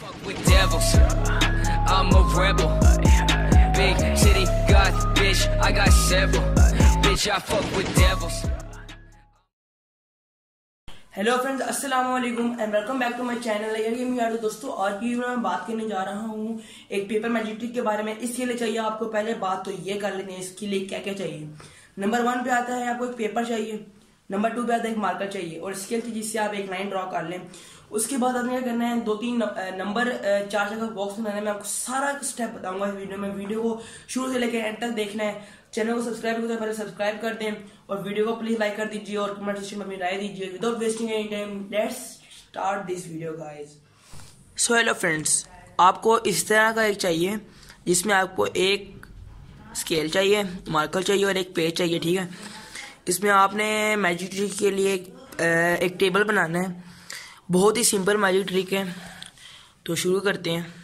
Fuck with devils. I'm a rebel. Big city goth bitch. I got several. Bitch, I fuck with devils. Hello friends अस्सलाम वालेकुम and welcome back to my channel game यार दोस्तों आज की video में बात करने जा रहा हूँ एक पेपर मैजिक के बारे में इसके लिए चाहिए आपको पहले बात तो ये कर लेते हैं इसके लिए क्या क्या चाहिए नंबर वन पे आता है आपको एक पेपर चाहिए नंबर टू पे आता है एक मार्कर चाहिए और स्केल चाहिए जिससे आप एक लाइन ड्रॉ कर लें उसके बाद आपने क्या करना है दो तीन नंबर चार जगह बॉक्स बनाने में आपको सारा स्टेप बताऊँगा इस वीडियो में। वीडियो को शुरू से लेकर एंड तक देखना है। चैनल को सब्सक्राइब करते पहले सब्सक्राइब कर दें और वीडियो को प्लीज़ लाइक कर दीजिए और कमेंट सेक्शन में अपनी राय दीजिए। Without wasting any time let's start this video guys so hello friends आपको इस तरह का एक चाहिए जिसमें आपको एक स्केल चाहिए मार्कर चाहिए और एक पेज चाहिए ठीक है? इसमें आपने मैजिक के लिए एक, एक टेबल बनाना है। बहुत ही सिंपल मैजिक ट्रिक है। तो शुरू करते हैं।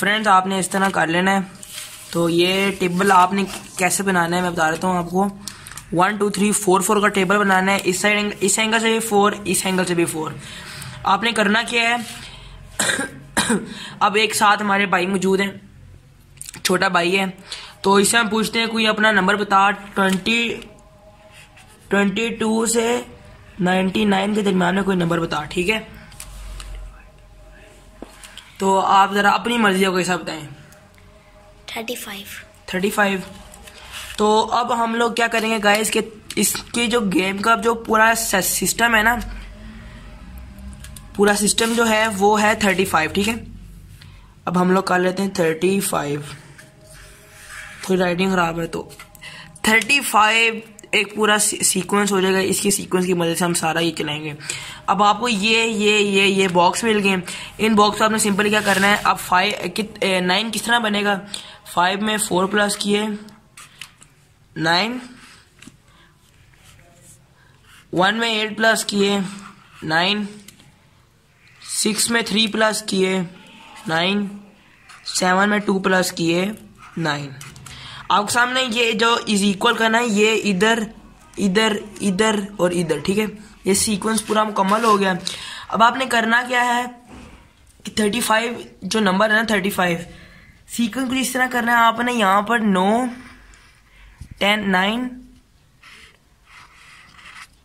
फ्रेंड्स आपने इस तरह कर लेना है। तो ये टेबल आपने कैसे बनाना है, मैं बता देता हूँ आपको। One two three four four का टेबल बनाना है। इस साइड इस एंगल से भी फोर इस एंगल से भी फोर आपने करना क्या है? अब एक साथ हमारे भाई मौजूद हैं। छोटा भाई है। तो इससे हम पूछते हैं, कोई अपना नंबर बता। ट्वेंटी ट्वेंटी टू से नाइन्टी नाइन के दरमियान में कोई नंबर बता, ठीक है? तो आप जरा अपनी मर्ज़ी का कैसा बताएँ थर्टी फाइव। Thirty five. तो अब हम लोग क्या करेंगे गाइस के इसके जो गेम का जो पूरा सिस्टम है ना पूरा सिस्टम जो है वो है थर्टी फाइव ठीक है? अब हम लोग कर लेते हैं थर्टी फाइव। थोड़ी राइटिंग खराब है तो थर्टी फाइव एक पूरा सीक्वेंस हो जाएगा। इसकी सीक्वेंस की मदद से हम सारा ये चलाएँगे। अब आपको ये ये ये ये बॉक्स मिल गए। इन बॉक्स को आपने सिंपली क्या करना है? अब फाइव कित नाइन किस तरह बनेगा? फाइव में फोर प्लस किए। नाइन वन में एट प्लस किए। नाइन सिक्स में थ्री प्लस किए। नाइन सेवन में टू प्लस किए। नाइन आपके सामने ये जो इज़ इक्वल करना है, ये इधर इधर इधर और इधर, ठीक है? ये सीक्वेंस पूरा मुकम्मल हो गया। अब आपने करना क्या है? कि थर्टी फाइव जो नंबर है ना थर्टी फाइव सीक्वेंस को इस तरह करना है, आपने यहाँ पर no ten nine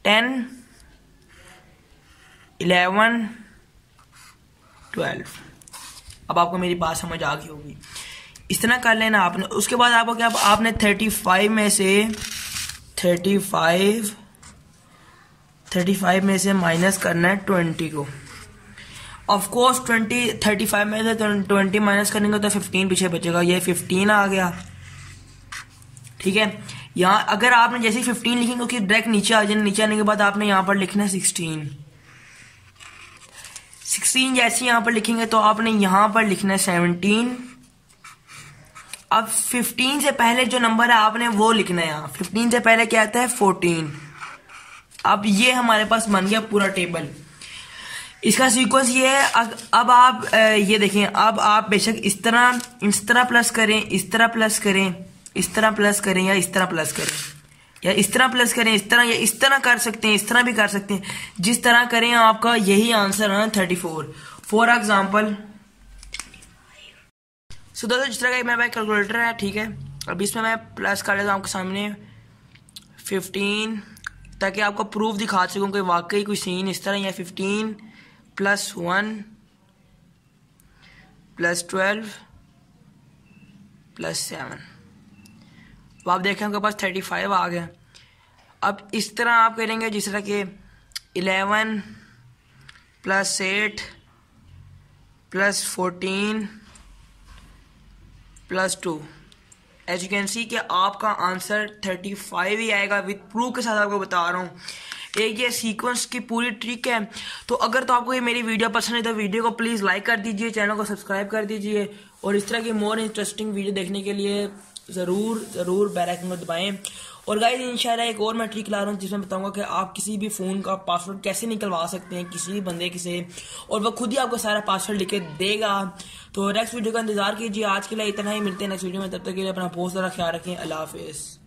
ten eleven twelve अब आपको मेरी बात समझ आ गई होगी। इस तरह कर लेना आपने। उसके बाद आपको क्या, आपने थर्टी फाइव में से थर्टी फाइव थर्टी फाइव में से माइनस करना है ट्वेंटी को। Of course twenty thirty five में से ट्वेंटी माइनस करेंगे तो फिफ्टीन पीछे बचेगा। ये फिफ्टीन आ गया। ठीक है? यहाँ, अगर आपने जैसे फिफ्टीन लिखेंगे उसकी डायरेक्ट नीचे आ जाए, नीचे आने के बाद आपने यहाँ पर लिखना है सिक्सटीन सिक्सटीन जैसे यहाँ पर लिखेंगे तो आपने यहाँ पर लिखना है सेवनटीन अब 15 से पहले जो नंबर है, आपने वो लिखना है यहाँ। 15 से पहले क्या आता है? 14 अब ये हमारे पास बन गया पूरा टेबल इसका सीक्वेंस ये है अब आप ये देखें, अब आप बेशक इस तरह इस तरह प्लस करें, इस तरह प्लस करें, इस तरह प्लस करें या इस तरह प्लस करें, या इस तरह प्लस करें, इस तरह, या इस तरह कर सकते हैं, इस तरह भी कर सकते हैं। जिस तरह करें आपका यही आंसर है thirty four for example so दोस्तों, जिस तरह का मेरा कैलकुलेटर है, ठीक है? अब इसमें मैं प्लस कर लेता हूँ आपके सामने फिफ्टीन ताकि आपको प्रूफ दिखा सकूँ कि वाकई कोई सीन इस तरह या fifteen plus one plus twelve plus seven तो आप देखें आपके पास थर्टी फाइव आ गया अब इस तरह आप करेंगे जिस तरह के eleven plus eight plus fourteen plus two as you आपका आंसर थर्टी फाइव ही आएगा विद प्रूफ के साथ आपको बता रहा हूँ। एक ये सीक्वेंस की पूरी ट्रिक है। तो अगर तो आपको ये मेरी वीडियो पसंद है तो वीडियो को प्लीज़ लाइक कर दीजिए चैनल को सब्सक्राइब कर दीजिए और इस तरह की मोर इंटरेस्टिंग वीडियो देखने के लिए ज़रूर ज़रूर बैरकन को दबाएँ। और गाइस इंशाल्लाह एक और मैं ट्रिक ला रहा हूँ, जिसमें बताऊँगा कि आप किसी भी फ़ोन का पासवर्ड कैसे निकलवा सकते हैं किसी भी बंदे से और वह खुद ही आपको सारा पासवर्ड लिख के देगा। तो नेक्स्ट वीडियो का इंतज़ार कीजिए। आज के लिए इतना ही, मिलते हैं नेक्स्ट वीडियो में, तब तक के लिए अपना बहुत सारा ख्याल रखें। अल्लाह हाफिज़।